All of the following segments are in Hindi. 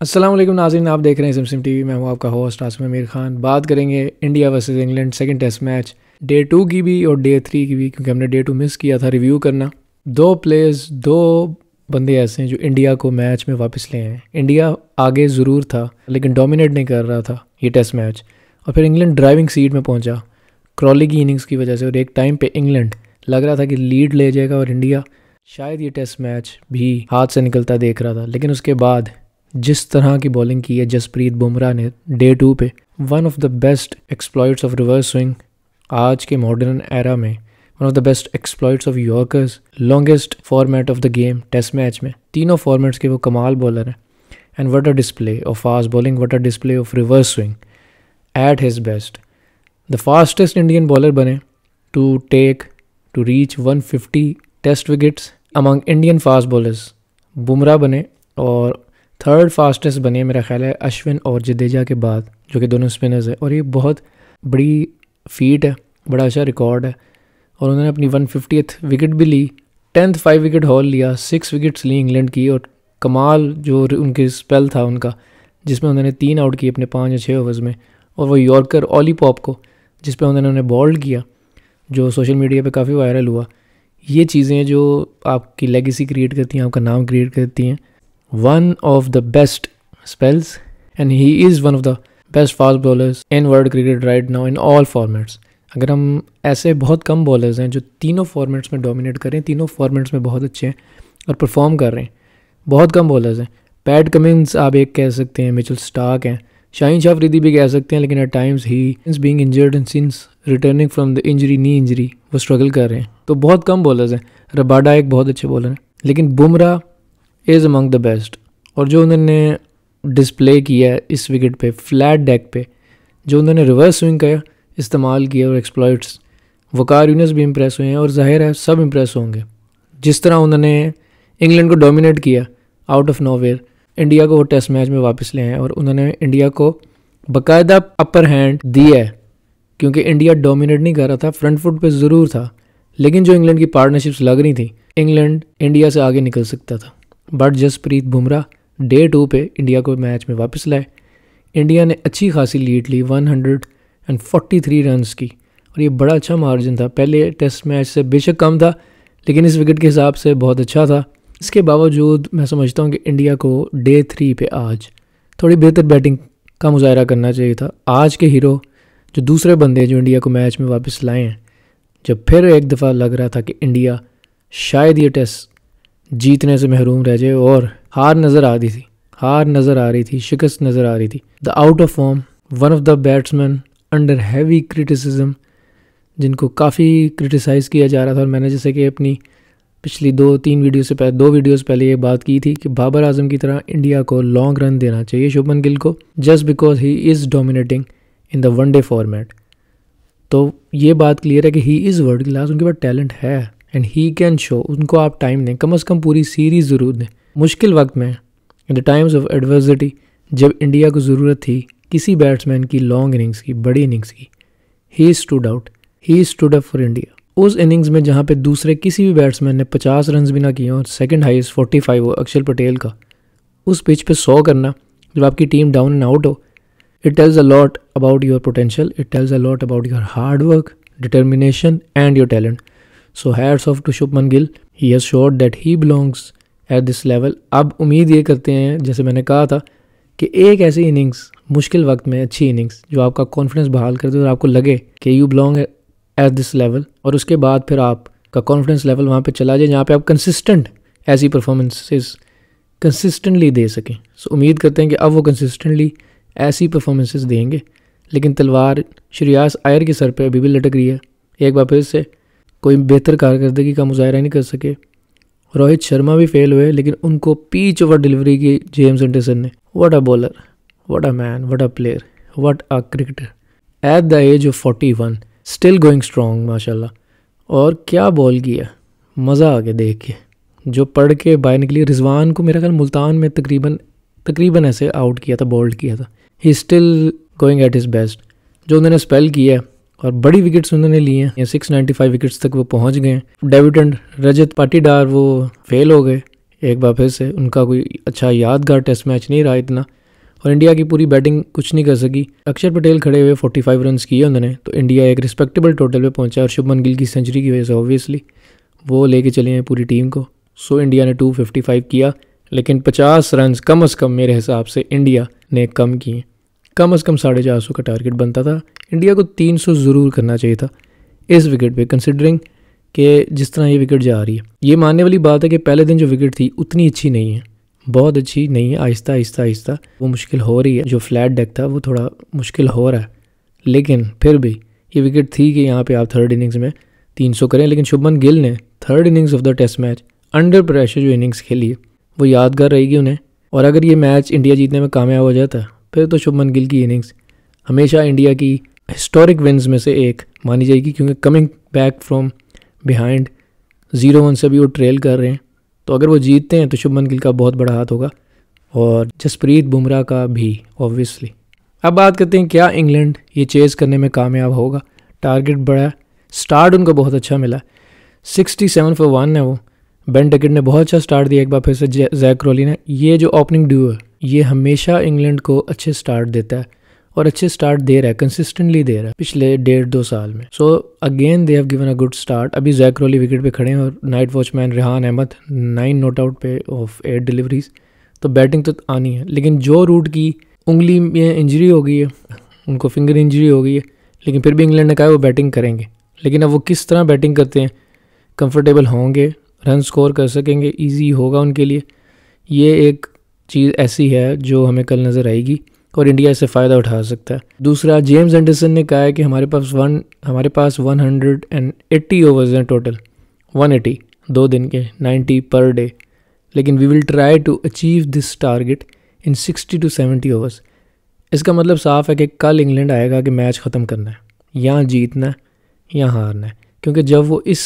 अस्सलाम वालेकुम नाज़रीन, आप देख रहे हैं सिमसिम टीवी मैं हूँ आपका होस्ट आसम अमीर खान। बात करेंगे India versus England second test match day two की भी और डे थ्री की भी, क्योंकि हमने डे टू मिस किया था रिव्यू करना। दो प्लेयर्स दो बंदे ऐसे हैं जो इंडिया को मैच में वापस ले आए इंडिया आगे ज़रूर था, लेकिन डोमिनेट नहीं कर रहा था ये टेस्ट मैच और फिर इंग्लैंड ड्राइविंग सीट में पहुँचा क्रॉली की इनिंग्स की वजह से, और एक टाइम पे इंग्लैंड लग रहा था कि लीड ले जाएगा और इंडिया शायद ये टेस्ट मैच भी हाथ से निकलता देख रहा था। लेकिन उसके बाद जिस तरह की बॉलिंग की है, जसप्रीत बुमराह ने डे टू पे one of the best exploits of reverse swing आज के मॉडर्न एरा में one of the best exploits of yorkers longest format of the game test match में, तीनों फॉर्मेट्स के वो कमाल बॉलर हैं। And what a display of fast bowling what a display of reverse swing at his best the fastest Indian bowler बने to take to reach 150 test wickets among Indian fast bowlers Bumrah बने और थर्ड फास्टेस्ट बने मेरा ख्याल है अश्विन और जडेजा के बाद, जो कि दोनों स्पिनर्स हैं। और ये बहुत बड़ी फीट है, बड़ा अच्छा रिकॉर्ड है। और उन्होंने अपनी वन फिफ्टीथ विकेट भी ली। टेंथ फाइव विकेट हॉल लिया सिक्स विकेट्स ली इंग्लैंड की और कमाल जो उनके स्पेल था उनका, जिसमें उन्होंने तीन आउट किए अपने पाँच या छः ओवर्स में। और वो यॉर्कर ओली पॉप को जिस पर उन्होंने उन्हें बॉल्ड किया, जो सोशल मीडिया पे काफ़ी वायरल हुआ। ये चीज़ें जो आपकी लेगेसी क्रिएट करती हैं, आपका नाम क्रिएट करती हैं। One of the best spells, and he is one of the best fast bowlers in world cricket right now in all formats अगर हम ऐसे बहुत कम बॉलर्स हैं जो तीनों फॉर्मेट्स में डोमिनेट करें तीनों फॉर्मेट्स में बहुत अच्छे हैं और परफॉर्म कर रहे हैं, बहुत कम बॉलर्स हैं। पैट कमिंस आप एक कह सकते हैं मिचल स्टार्क हैं। शाहीन शाह फरीदी भी कह सकते हैं, लेकिन at times he is being injured and since returning from the injury knee injury वो स्ट्रगल कर रहे हैं। तो बहुत कम बॉलर्स हैं। रबाडा एक बहुत अच्छे बॉलर हैं। लेकिन Bumrah is among the best और जो उन्होंने डिस्प्ले किया है इस विकेट पे फ्लैट डेक पे, जो उन्होंने रिवर्स स्विंग का इस्तेमाल किया और एक्सप्लॉइट्स वकार यूनस भी इम्प्रेस हुए हैं और ज़ाहिर है सब इम्प्रेस होंगे। जिस तरह उन्होंने इंग्लैंड को डोमिनेट किया आउट ऑफ़ नोवेयर इंडिया को वो टेस्ट मैच में वापस ले आए और उन्होंने इंडिया को बाकायदा अपर हैंड दिया है, क्योंकि इंडिया डोमिनेट नहीं कर रहा था फ्रंट फुट पे ज़रूर था, लेकिन जो इंग्लैंड की पार्टनरशिप्स लग रही थी, इंग्लैंड इंडिया से आगे निकल सकता था। But Jasprit Bumrah day two पे इंडिया को मैच में वापस लाए। इंडिया ने अच्छी खासी लीड ली 143 रन्स की। और ये बड़ा अच्छा मार्जिन था। पहले टेस्ट मैच से बेशक कम था, लेकिन इस विकेट के हिसाब से बहुत अच्छा था। इसके बावजूद मैं समझता हूँ कि इंडिया को डे थ्री पे आज थोड़ी बेहतर बैटिंग का मुजाहरा करना चाहिए था। आज के हीरो जो दूसरे बंदे जो इंडिया को मैच में वापस लाए हैं, जब फिर एक दफ़ा लग रहा था कि इंडिया शायद ये टेस्ट जीतने से महरूम रह जाए और हार नज़र आ रही थी, हार नज़र आ रही थी, शिकस्त नज़र आ रही थी। The out of form one of the batsman under heavy criticism जिनको काफ़ी क्रिटिसाइज़ किया जा रहा था और मैंने जैसे कि अपनी पिछली दो, तीन वीडियो से पहले दो वीडियोस पहले ये बात की थी कि बाबर आज़म की तरह इंडिया को लॉन्ग रन देना चाहिए शुभमन गिल को just because he is dominating in the one day format तो ये बात क्लियर है कि ही इज़ वर्ल्ड क्लास उनके पास टैलेंट है। एंड ही कैन शो उनको आप टाइम दें। कम अज़ कम पूरी सीरीज़ ज़रूर दें। मुश्किल वक्त में in the times of adversity जब इंडिया को ज़रूरत थी किसी बैट्समैन की लॉन्ग इनिंग्स की, बड़ी इनिंग्स की he stood out he stood up for India उस इनिंग्स में जहाँ पे दूसरे किसी भी बैट्समैन ने पचास रन भी ना किए और सेकंड हाईएस्ट फोर्टी फाइव हो अक्षर पटेल का, उस पिच पे सौ करना, जब आपकी टीम डाउन एंड आउट हो it tells a lot about your potential it tells a lot about your hard work determination and your talent so hats off to Shubman Gill he has showed that he belongs at this level अब उम्मीद ये करते हैं जैसे मैंने कहा था कि एक ऐसी इनिंग्स मुश्किल वक्त में अच्छी इनिंग्स जो आपका कॉन्फिडेंस बहाल कर दे और आपको लगे कि you belong at this level और उसके बाद फिर आपका कॉन्फिडेंस लेवल वहाँ पे चला जाए जहाँ पे आप कंसिस्टेंट ऐसी परफॉर्मेंसेस कंसिस्टेंटली दे सकें। सो so, उम्मीद करते हैं कि अब वो कंसिस्टेंटली ऐसी परफॉर्मेंसेस देंगे। लेकिन तलवार श्रियास आयर के सर पे अभी भी लटक रही है। एक बार फिर से कोई बेहतर कारकर्दगी का मुजाहरा नहीं कर सके। रोहित शर्मा भी फेल हुए, लेकिन उनको पीच ओवर डिलीवरी की जेम्स एंडरसन ने। What a bowler what a man what a player what a cricketer at the age of forty one still going strong माशाल्लाह। और क्या बॉल किया? मज़ा आ गया देख के। जो पढ़ के बाहर निकली, रिजवान को मेरा ख्याल मुल्तान में तकरीबन तकरीबन ऐसे आउट किया था बोल्ड किया था। He still going at his best जो उन्होंने स्पेल किया और बड़ी विकेट्स उन्होंने ली हैं। सिक्स नाइन्टी फाइव विकेट्स तक वो पहुँच गए डेविड एंड रजत पाटीदार वो फेल हो गए। एक बार फिर से उनका कोई अच्छा यादगार टेस्ट मैच नहीं रहा इतना। और इंडिया की पूरी बैटिंग कुछ नहीं कर सकी। अक्षर पटेल खड़े हुए 45 रन किए उन्होंने। तो इंडिया एक रिस्पेक्टेबल टोटल पे पहुँचा और शुभमन गिल की सेंचुरी की वजह से ऑब्वियसली वो लेके चले हैं पूरी टीम को। सो इंडिया ने 255 किया, लेकिन 50 रन कम अज़ कम मेरे हिसाब से इंडिया ने कम किए। कम अज़ कम साढ़े चार सौ का टारगेट बनता था। इंडिया को 300 ज़रूर करना चाहिए था इस विकेट पे कंसिडरिंग कि जिस तरह ये विकेट जा रही है। ये मानने वाली बात है कि पहले दिन जो विकेट थी, उतनी अच्छी नहीं है। बहुत अच्छी नहीं है, आहिस्ता आहिस्ता आहिस्ता। वो मुश्किल हो रही है, जो फ्लैट डेक था, वो थोड़ा मुश्किल हो रहा है। लेकिन फिर भी ये विकेट थी कि यहाँ पे आप थर्ड इनिंग्स में 300 करें, लेकिन शुभमन गिल ने third innings of the test match under pressure जो इनिंग्स खेली है, वो यादगार रहेगी उन्हें। और अगर ये मैच इंडिया जीतने में कामयाब हो जाता फिर तो शुभमन गिल की इनिंग्स हमेशा इंडिया की हिस्टोरिक विन्स में से एक मानी जाएगी क्योंकि coming back from behind zero one से भी वो ट्रेल कर रहे हैं। तो अगर वो जीतते हैं तो शुभमन गिल का बहुत बड़ा हाथ होगा और जसप्रीत बुमराह का भी ऑब्वियसली अब बात करते हैं क्या इंग्लैंड ये चेज़ करने में कामयाब होगा। टारगेट बढ़ा स्टार्ट उनको बहुत अच्छा मिला। सिक्सटी सेवन फॉर वन है वो। बेन टिकट ने बहुत अच्छा स्टार्ट दिया, एक बार फिर से जैक रोली ने। ये जो ओपनिंग ड्यू है ये हमेशा इंग्लैंड को अच्छे स्टार्ट देता है और अच्छे स्टार्ट दे रहा है कंसिस्टेंटली दे रहा है पिछले डेढ़ दो साल में। So again they have given a good start अभी जैक रोली विकेट पे खड़े हैं और night watchman Rehan Ahmed nine not out पे ऑफ़ एट डिलीवरीज तो बैटिंग तो आनी है, लेकिन जो रूट की उंगली में इंजरी हो गई है, उनको फिंगर इंजरी हो गई है, लेकिन फिर भी इंग्लैंड ने कहा वो बैटिंग करेंगे। लेकिन अब वो किस तरह बैटिंग करते हैं? कंफर्टेबल होंगे रन स्कोर कर सकेंगे ईजी होगा उनके लिए। ये एक चीज़ ऐसी है जो हमें कल नज़र आएगी और इंडिया इससे फ़ायदा उठा सकता है। दूसरा, जेम्स एंडरसन ने कहा है कि हमारे पास वन, हमारे पास one hundred and eighty overs हैं टोटल वन एटी दो दिन के नाइन्टी पर डे लेकिन we will try to achieve this target in sixty to seventy overs इसका मतलब साफ़ है कि कल इंग्लैंड आएगा कि मैच ख़त्म करना है। यहाँ जीतना है या हारना है। क्योंकि जब वो इस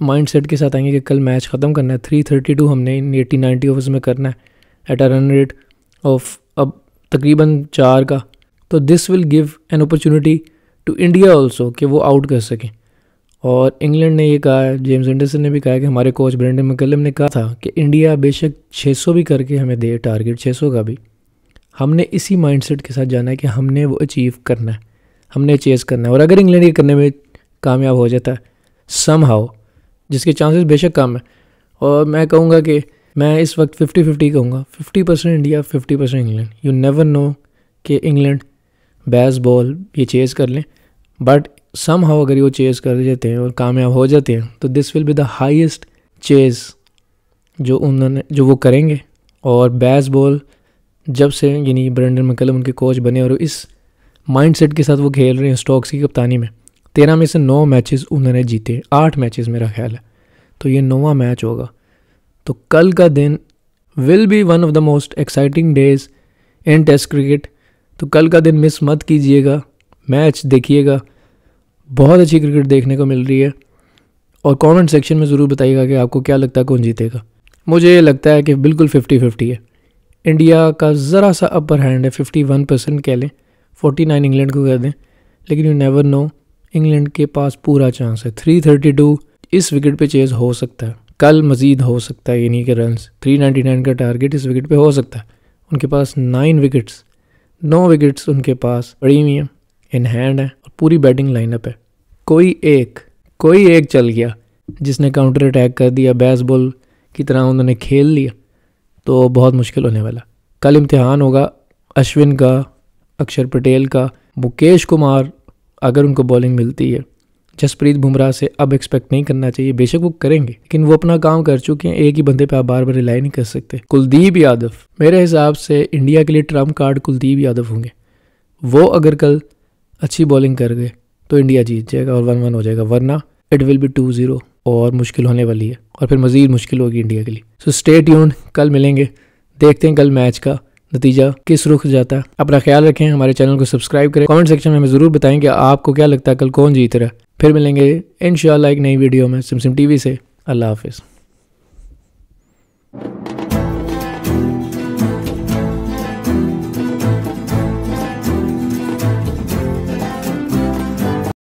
माइंड सेट के साथ आएँगे कि कल मैच ख़त्म करना है थ्री थर्टी टू हमने इन एटी नाइन्टी ओवर्स में करना है at a run rate of अब तकरीबन चार का तो this will give an opportunity to India also कि वो आउट कर सकें। और इंग्लैंड ने ये कहा है जेम्स एंडरसन ने भी कहा कि हमारे कोच ब्रेंडन मैकलम ने कहा था कि इंडिया बेशक 600 भी करके हमें दे टारगेट 600 का भी। हमने इसी माइंडसेट के साथ जाना है कि हमने वो अचीव करना है। हमने चेज़ करना है। और अगर इंग्लैंड ये करने में कामयाब हो जाता है सम हाउ जिसके चांसेस बेशक कम है। और मैं कहूँगा कि मैं इस वक्त फिफ्टी फिफ्टी कहूँगा। Fifty percent India fifty percent England you never know कि इंग्लैंड बैस बॉल ये चेज़ कर लें। बट सम हाउ अगर ये वो चेज़ कर देते हैं और कामयाब हो जाते हैं तो this will be the highest chase जो उन्होंने, जो वो करेंगे। और बैस बॉल जब से, यानी ब्रेंडन मैकलम उनके कोच बने और इस माइंड सेट के साथ वो खेल रहे हैं स्टॉक्स की कप्तानी में, तेरह में से नौ मैचेस उन्होंने जीते। आठ मैचेस मेरा ख्याल है। तो ये नौवा मैच होगा। तो कल का दिन will be one of the most exciting days in test cricket तो कल का दिन मिस मत कीजिएगा मैच देखिएगा, बहुत अच्छी क्रिकेट देखने को मिल रही है। और कमेंट सेक्शन में ज़रूर बताइएगा कि आपको क्या लगता है कौन जीतेगा। मुझे ये लगता है कि बिल्कुल फिफ्टी फिफ्टी है। इंडिया का ज़रा सा अपर हैंड है फिफ्टी वन परसेंट कह लें फोर्टी नाइन इंग्लैंड को कह दें, लेकिन यू नेवर नो इंग्लैंड के पास पूरा चांस है। थ्री थर्टी टू इस विकेट पे चेज़ हो सकता है। कल मज़ीद हो सकता है इन्हीं के रन थ्री नाइन्टी नाइन का टारगेट इस विकेट पे हो सकता है। उनके पास नाइन विकेट्स नौ विकेट्स उनके पास पड़ी हुई हैं इन हैंड है और पूरी बैटिंग लाइनअप है। कोई एक कोई एक चल गया जिसने काउंटर अटैक कर दिया बैस बॉल की तरह उन्होंने खेल लिया तो बहुत मुश्किल होने वाला। कल इम्तिहान होगा अश्विन का, अक्षर पटेल का, मुकेश कुमार, अगर उनको बॉलिंग मिलती है। जसप्रीत बुमराह से अब एक्सपेक्ट नहीं करना चाहिए। बेशक वो करेंगे, लेकिन वो अपना काम कर चुके हैं। एक ही बंदे पे आप बार बार रिलाई नहीं कर सकते। कुलदीप यादव। मेरे हिसाब से इंडिया के लिए ट्रंप कार्ड कुलदीप यादव होंगे। वो अगर कल अच्छी बॉलिंग कर गए तो इंडिया जीत जाएगा और वन वन हो जाएगा। वरना it will be two zero और मुश्किल होने वाली है। और फिर मज़ीद मुश्किल होगी इंडिया के लिए। सो स्टे ट्यून कल मिलेंगे। देखते हैं कल मैच का नतीजा किस रुख जाता है? अपना ख्याल रखें, हमारे चैनल को सब्सक्राइब करें। कमेंट सेक्शन में हमें ज़रूर बताएँ कि आपको क्या लगता है कल कौन जीत रहा है। फिर मिलेंगे इन एक नई वीडियो में सिमसिम टीवी से। अल्लाह हाफिज़।